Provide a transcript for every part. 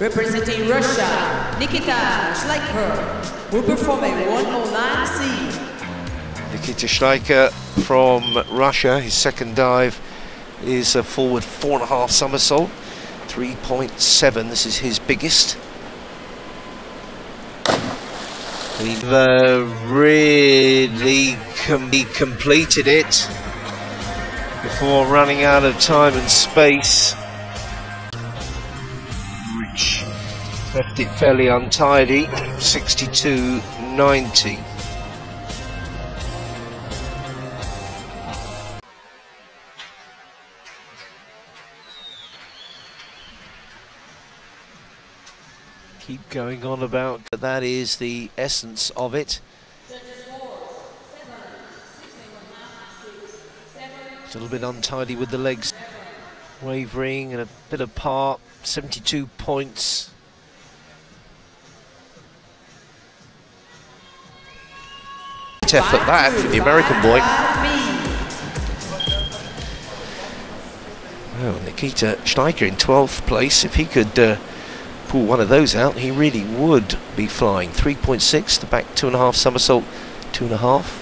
Representing Russia, Nikita Shleikher will perform a 109C. Nikita Shleikher from Russia, his second dive is a forward four and a half somersault, 3.7, this is his biggest. We've uh, really com completed it before running out of time and space. Left it fairly untidy, 62.90. keep going on about that that is the essence of it. It's a little bit untidy with the legs wavering and a bit apart, 72 points. Effort that for the American boy. Well, Nikita Shleikher in 12th place. If he could uh, pull one of those out, he really would be flying. 3.6, the back two and a half somersault, two and a half.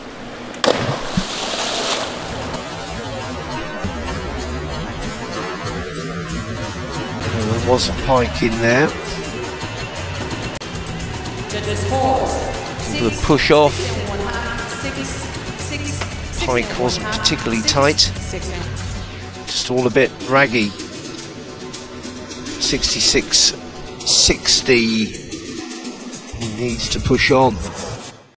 there was a pike in there. The push off. Pike wasn't particularly tight. Just all a bit raggy. 66 60 he needs to push on